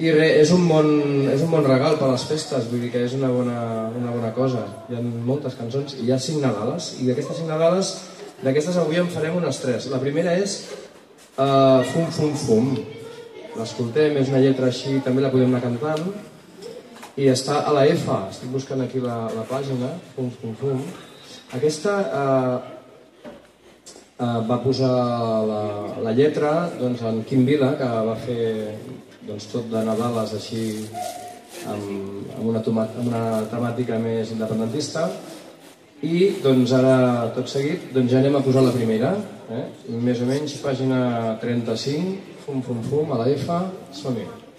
I res, és un, bon, és un bon regal per a les festes, vull dir que és una bona, una bona cosa. Hi ha moltes cançons i hi ha cinc Nadales, i d'aquestes cinc Nadales, d'aquestes avui en farem unes tres. La primera és uh, Fum Fum Fum. L'escoltem, és una lletra així, també la podem anar cantant, i està a la F, estic buscant aquí la, la pàgina, Fum Fum Fum. Aquesta uh, uh, va posar la, la lletra doncs, en Quim Vila, que va fer doncs, tot de Nadales així amb, amb, una, toma, amb una temàtica més independentista i doncs ara tot seguit doncs ja anem a posar la primera eh? més o menys pàgina 35 fum fum fum a la F som -hi.